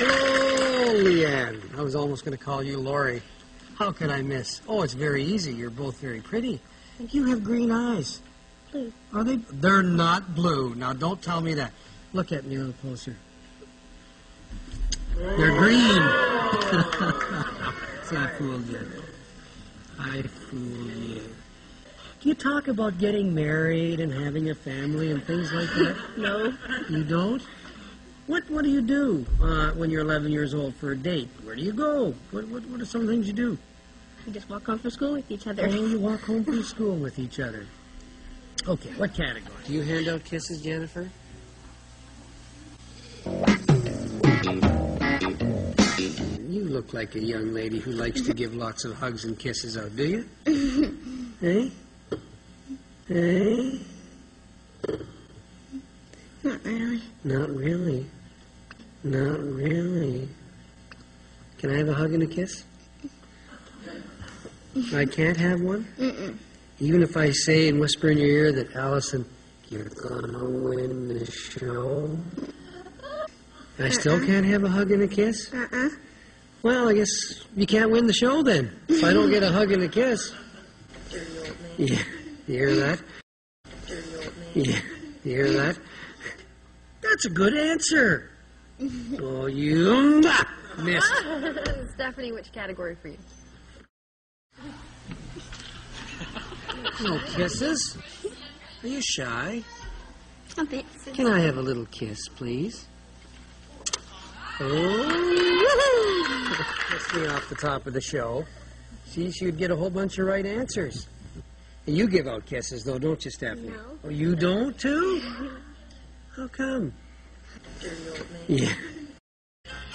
Leanne. I was almost going to call you Lori. How could I miss? Oh, it's very easy. You're both very pretty. You have green eyes. Blue. Are they? They're not blue. Now, don't tell me that. Look at me a little closer. They're green. See, I fooled you. I fooled you. Do you talk about getting married and having a family and things like that? No. You don't? What What do you do uh, when you're 11 years old for a date? Where do you go? What What, what are some things you do? We just walk home from school with each other. Oh, you walk home from school with each other. Okay, what category? Do you hand out kisses, Jennifer? You look like a young lady who likes to give lots of hugs and kisses out, do you? hey? Hey? Not really. Not really. Not really. Can I have a hug and a kiss? I can't have one? Mm-mm. Even if I say and whisper in your ear that Allison, you're gonna win the show, I still can't have a hug and a kiss? Uh-uh. Well, I guess you can't win the show then. If I don't get a hug and a kiss. Yeah, you hear that? Yeah, you hear that? That's a good answer. Oh, you missed. Stephanie, which category for you? No kisses. Are you shy? A bit. Can I have a little kiss, please? Oh, that's me off the top of the show. See, she would get a whole bunch of right answers. And you give out kisses, though, don't you, Stephanie? No. Oh, you don't, too? How come? Yeah.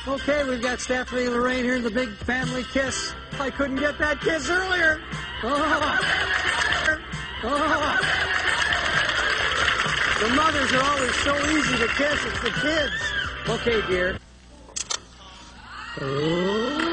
Okay, we've got Stephanie Lorraine here in the big family kiss. I couldn't get that kiss earlier. Oh. Oh. The mothers are always so easy to kiss. It's the kids. Okay, dear. Oh.